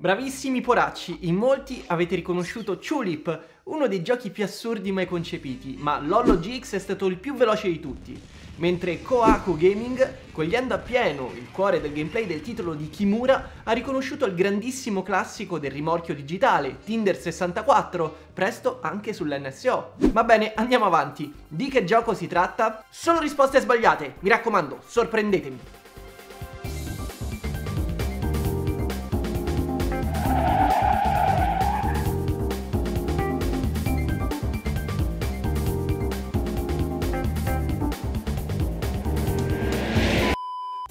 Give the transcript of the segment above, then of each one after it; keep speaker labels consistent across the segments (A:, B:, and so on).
A: Bravissimi poracci, in molti avete riconosciuto Tulip, uno dei giochi più assurdi mai concepiti, ma Lollo GX è stato il più veloce di tutti. Mentre Kohaku Gaming, cogliendo appieno il cuore del gameplay del titolo di Kimura, ha riconosciuto il grandissimo classico del rimorchio digitale, Tinder 64, presto anche sull'NSO. Va bene, andiamo avanti. Di che gioco si tratta? Sono risposte sbagliate, mi raccomando, sorprendetemi.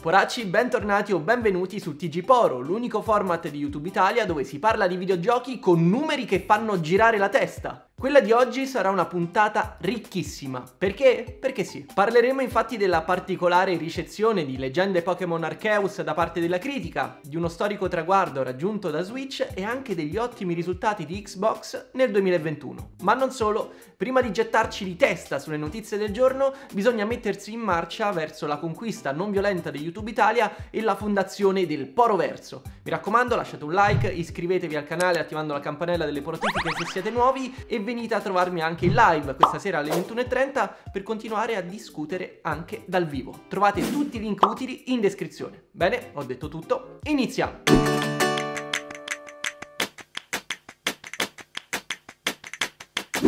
A: Poracci, bentornati o benvenuti su TG Poro, l'unico format di YouTube Italia dove si parla di videogiochi con numeri che fanno girare la testa. Quella di oggi sarà una puntata ricchissima. Perché? Perché sì. Parleremo infatti della particolare ricezione di Leggende Pokémon Arceus da parte della critica, di uno storico traguardo raggiunto da Switch e anche degli ottimi risultati di Xbox nel 2021. Ma non solo, prima di gettarci di testa sulle notizie del giorno, bisogna mettersi in marcia verso la conquista non violenta di YouTube Italia e la fondazione del Poroverso. Mi raccomando, lasciate un like, iscrivetevi al canale attivando la campanella delle notifiche se siete nuovi e venite a trovarmi anche in live questa sera alle 21.30 per continuare a discutere anche dal vivo. Trovate tutti i link utili in descrizione. Bene, ho detto tutto, iniziamo!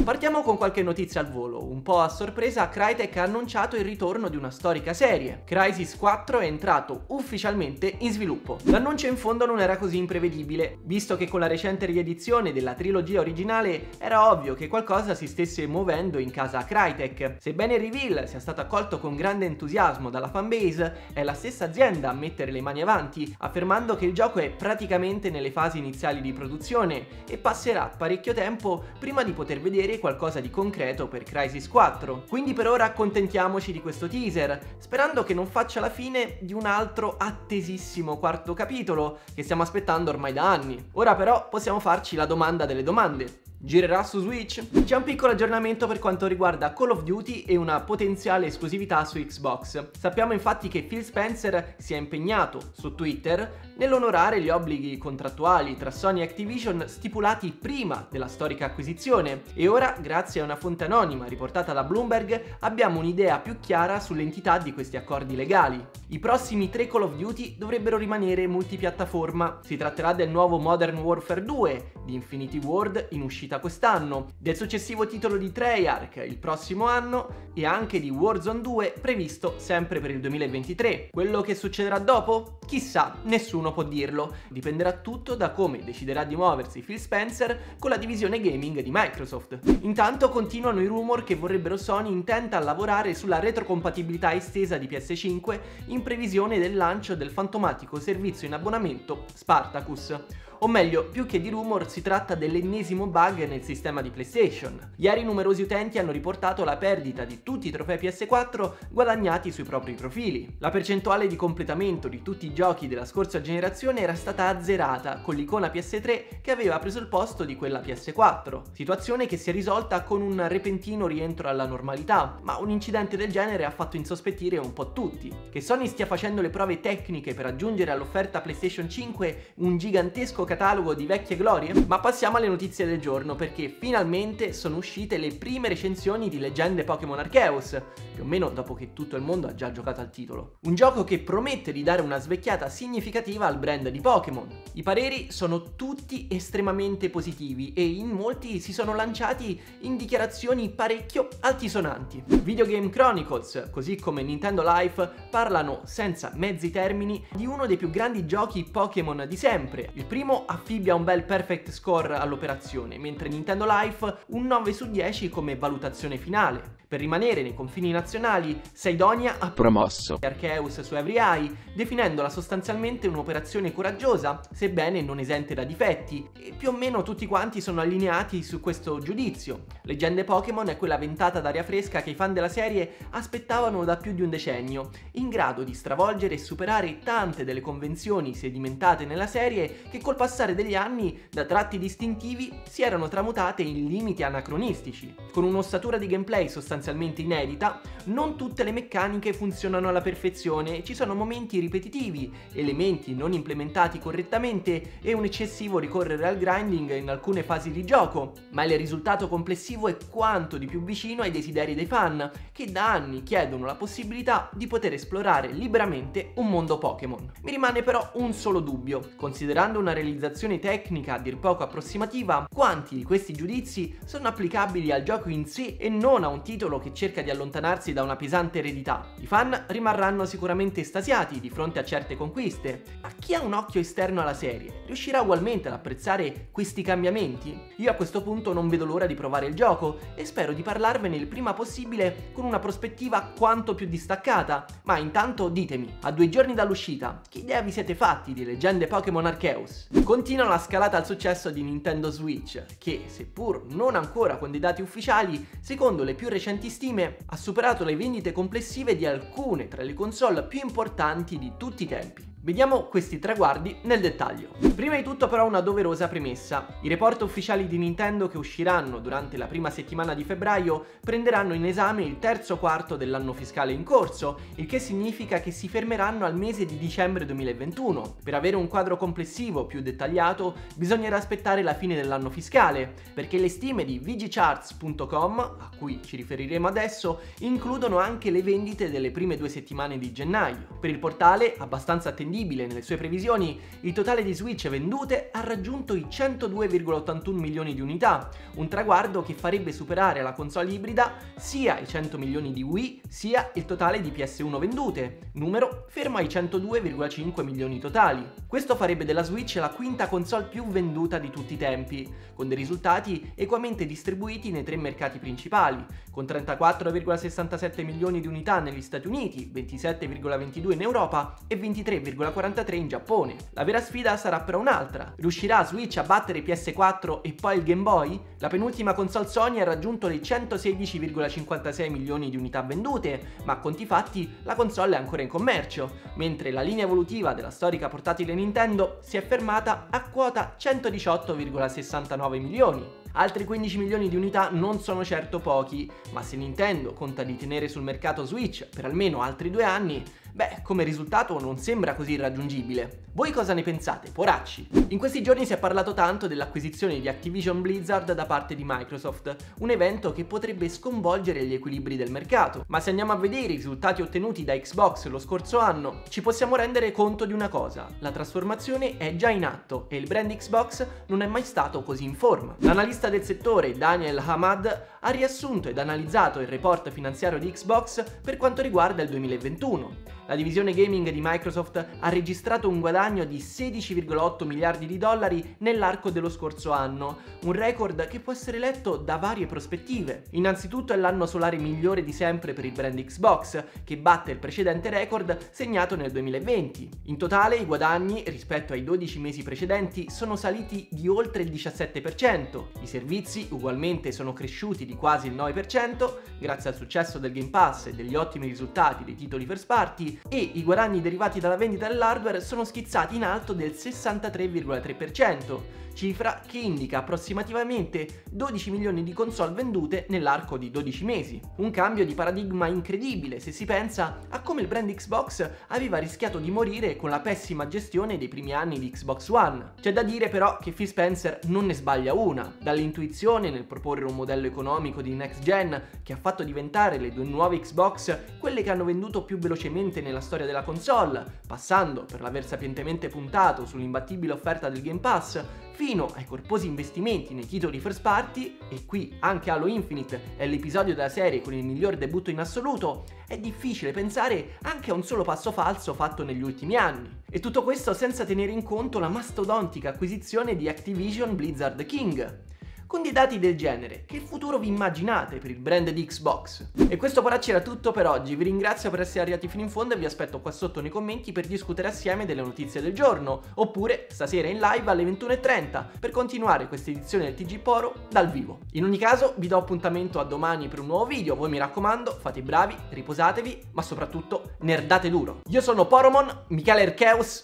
A: Partiamo con qualche notizia al volo. Un po' a sorpresa, Crytek ha annunciato il ritorno di una storica serie. Crysis 4 è entrato ufficialmente in sviluppo. L'annuncio in fondo non era così imprevedibile, visto che con la recente riedizione della trilogia originale era ovvio che qualcosa si stesse muovendo in casa Crytek. Sebbene il reveal sia stato accolto con grande entusiasmo dalla fanbase, è la stessa azienda a mettere le mani avanti, affermando che il gioco è praticamente nelle fasi iniziali di produzione e passerà parecchio tempo prima di poter vedere qualcosa di concreto per Crisis 4. Quindi per ora accontentiamoci di questo teaser, sperando che non faccia la fine di un altro attesissimo quarto capitolo che stiamo aspettando ormai da anni. Ora però possiamo farci la domanda delle domande. Girerà su Switch? C'è un piccolo aggiornamento per quanto riguarda Call of Duty e una potenziale esclusività su Xbox. Sappiamo infatti che Phil Spencer si è impegnato su Twitter nell'onorare gli obblighi contrattuali tra Sony e Activision stipulati prima della storica acquisizione e ora, grazie a una fonte anonima riportata da Bloomberg, abbiamo un'idea più chiara sull'entità di questi accordi legali. I prossimi tre Call of Duty dovrebbero rimanere multipiattaforma. Si tratterà del nuovo Modern Warfare 2, di Infinity Ward in uscita quest'anno, del successivo titolo di Treyarch il prossimo anno e anche di Warzone 2 previsto sempre per il 2023. Quello che succederà dopo? Chissà, nessuno può dirlo. Dipenderà tutto da come deciderà di muoversi Phil Spencer con la divisione gaming di Microsoft. Intanto continuano i rumor che vorrebbero Sony intenta a lavorare sulla retrocompatibilità estesa di PS5 in previsione del lancio del fantomatico servizio in abbonamento Spartacus o meglio, più che di rumor si tratta dell'ennesimo bug nel sistema di PlayStation. Ieri numerosi utenti hanno riportato la perdita di tutti i trofei PS4 guadagnati sui propri profili. La percentuale di completamento di tutti i giochi della scorsa generazione era stata azzerata con l'icona PS3 che aveva preso il posto di quella PS4, situazione che si è risolta con un repentino rientro alla normalità, ma un incidente del genere ha fatto insospettire un po' tutti. Che Sony stia facendo le prove tecniche per aggiungere all'offerta PlayStation 5 un gigantesco catalogo di vecchie glorie? Ma passiamo alle notizie del giorno perché finalmente sono uscite le prime recensioni di Leggende Pokémon Arceus, più o meno dopo che tutto il mondo ha già giocato al titolo. Un gioco che promette di dare una svecchiata significativa al brand di Pokémon. I pareri sono tutti estremamente positivi e in molti si sono lanciati in dichiarazioni parecchio altisonanti. Video Game Chronicles, così come Nintendo Life, parlano senza mezzi termini di uno dei più grandi giochi Pokémon di sempre. Il primo affibbia un bel perfect score all'operazione, mentre Nintendo Life un 9 su 10 come valutazione finale. Per rimanere nei confini nazionali, Saidonia ha promosso Arceus su Every Eye, definendola sostanzialmente un'operazione coraggiosa, sebbene non esente da difetti, e più o meno tutti quanti sono allineati su questo giudizio. Leggende Pokémon è quella ventata d'aria fresca che i fan della serie aspettavano da più di un decennio, in grado di stravolgere e superare tante delle convenzioni sedimentate nella serie che colpa passare degli anni da tratti distintivi si erano tramutate in limiti anacronistici. Con un'ossatura di gameplay sostanzialmente inedita, non tutte le meccaniche funzionano alla perfezione e ci sono momenti ripetitivi, elementi non implementati correttamente e un eccessivo ricorrere al grinding in alcune fasi di gioco, ma il risultato complessivo è quanto di più vicino ai desideri dei fan, che da anni chiedono la possibilità di poter esplorare liberamente un mondo Pokémon. Mi rimane però un solo dubbio, considerando una realizzazione tecnica a dir poco approssimativa, quanti di questi giudizi sono applicabili al gioco in sé e non a un titolo che cerca di allontanarsi da una pesante eredità. I fan rimarranno sicuramente estasiati di fronte a certe conquiste, ma chi ha un occhio esterno alla serie riuscirà ugualmente ad apprezzare questi cambiamenti? Io a questo punto non vedo l'ora di provare il gioco e spero di parlarvene il prima possibile con una prospettiva quanto più distaccata, ma intanto ditemi, a due giorni dall'uscita, che idea vi siete fatti di leggende Pokémon Arceus? Continua la scalata al successo di Nintendo Switch, che seppur non ancora con dei dati ufficiali, secondo le più recenti stime ha superato le vendite complessive di alcune tra le console più importanti di tutti i tempi. Vediamo questi traguardi nel dettaglio. Prima di tutto però una doverosa premessa. I report ufficiali di Nintendo che usciranno durante la prima settimana di febbraio prenderanno in esame il terzo quarto dell'anno fiscale in corso, il che significa che si fermeranno al mese di dicembre 2021. Per avere un quadro complessivo più dettagliato bisognerà aspettare la fine dell'anno fiscale, perché le stime di VGCharts.com, a cui ci riferiremo adesso, includono anche le vendite delle prime due settimane di gennaio. Per il portale, abbastanza attendibile, attendibile nelle sue previsioni, il totale di Switch vendute ha raggiunto i 102,81 milioni di unità, un traguardo che farebbe superare alla console ibrida sia i 100 milioni di Wii sia il totale di PS1 vendute, numero fermo ai 102,5 milioni totali. Questo farebbe della Switch la quinta console più venduta di tutti i tempi, con dei risultati equamente distribuiti nei tre mercati principali, con 34,67 milioni di unità negli Stati Uniti, 27,22 in Europa e 23,43 1,43 in Giappone. La vera sfida sarà però un'altra. Riuscirà Switch a battere PS4 e poi il Game Boy? La penultima console Sony ha raggiunto le 116,56 milioni di unità vendute, ma a conti fatti la console è ancora in commercio, mentre la linea evolutiva della storica portatile Nintendo si è fermata a quota 118,69 milioni. Altri 15 milioni di unità non sono certo pochi, ma se Nintendo conta di tenere sul mercato Switch per almeno altri due anni, Beh, come risultato non sembra così irraggiungibile. Voi cosa ne pensate, poracci? In questi giorni si è parlato tanto dell'acquisizione di Activision Blizzard da parte di Microsoft, un evento che potrebbe sconvolgere gli equilibri del mercato. Ma se andiamo a vedere i risultati ottenuti da Xbox lo scorso anno, ci possiamo rendere conto di una cosa, la trasformazione è già in atto e il brand Xbox non è mai stato così in forma. L'analista del settore, Daniel Hamad, ha riassunto ed analizzato il report finanziario di Xbox per quanto riguarda il 2021 la divisione gaming di Microsoft ha registrato un guadagno di 16,8 miliardi di dollari nell'arco dello scorso anno, un record che può essere letto da varie prospettive. Innanzitutto è l'anno solare migliore di sempre per il brand Xbox, che batte il precedente record segnato nel 2020. In totale i guadagni rispetto ai 12 mesi precedenti sono saliti di oltre il 17%, i servizi ugualmente sono cresciuti di quasi il 9% grazie al successo del Game Pass e degli ottimi risultati dei titoli first party e i guadagni derivati dalla vendita dell'hardware sono schizzati in alto del 63,3%, cifra che indica approssimativamente 12 milioni di console vendute nell'arco di 12 mesi. Un cambio di paradigma incredibile se si pensa a come il brand Xbox aveva rischiato di morire con la pessima gestione dei primi anni di Xbox One. C'è da dire però che Phil Spencer non ne sbaglia una, dall'intuizione nel proporre un modello economico di next gen che ha fatto diventare le due nuove Xbox quelle che hanno venduto più velocemente nella storia della console, passando per l'aver sapientemente puntato sull'imbattibile offerta del Game Pass, fino ai corposi investimenti nei titoli first party, e qui anche Halo Infinite è l'episodio della serie con il miglior debutto in assoluto, è difficile pensare anche a un solo passo falso fatto negli ultimi anni. E tutto questo senza tenere in conto la mastodontica acquisizione di Activision Blizzard King, con dei dati del genere, che futuro vi immaginate per il brand di Xbox? E questo poracci era tutto per oggi, vi ringrazio per essere arrivati fino in fondo e vi aspetto qua sotto nei commenti per discutere assieme delle notizie del giorno, oppure stasera in live alle 21.30 per continuare questa edizione del TG Poro dal vivo. In ogni caso vi do appuntamento a domani per un nuovo video, voi mi raccomando, fate i bravi, riposatevi, ma soprattutto nerdate duro. Io sono Poromon, Michele Ercheus,